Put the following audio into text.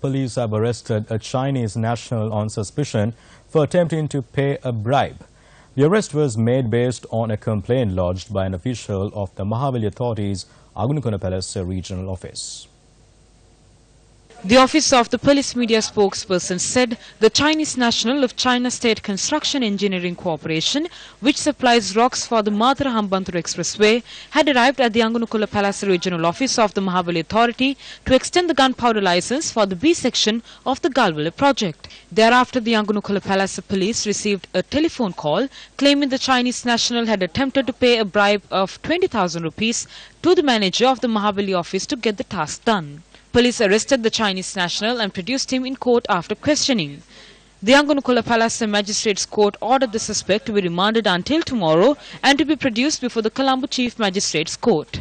police have arrested a Chinese national on suspicion for attempting to pay a bribe. The arrest was made based on a complaint lodged by an official of the Mahaweli Authority's Angunakolapelessa Regional Office. The office of the police media spokesperson said the Chinese national of China State Construction Engineering Corporation, which supplies rocks for the Matara Hambantota Expressway, had arrived at the Angunakolapelessa regional office of the Mahaweli Authority to extend the gunpowder license for the B section of the Galwale project. Thereafter, the Angunakolapelessa police received a telephone call claiming the Chinese national had attempted to pay a bribe of 20,000 rupees to the manager of the Mahaweli office to get the task done. Police arrested the Chinese national and produced him in court after questioning. The Angunakolapelessa Magistrates Court ordered the suspect to be remanded until tomorrow and to be produced before the Colombo Chief Magistrates Court.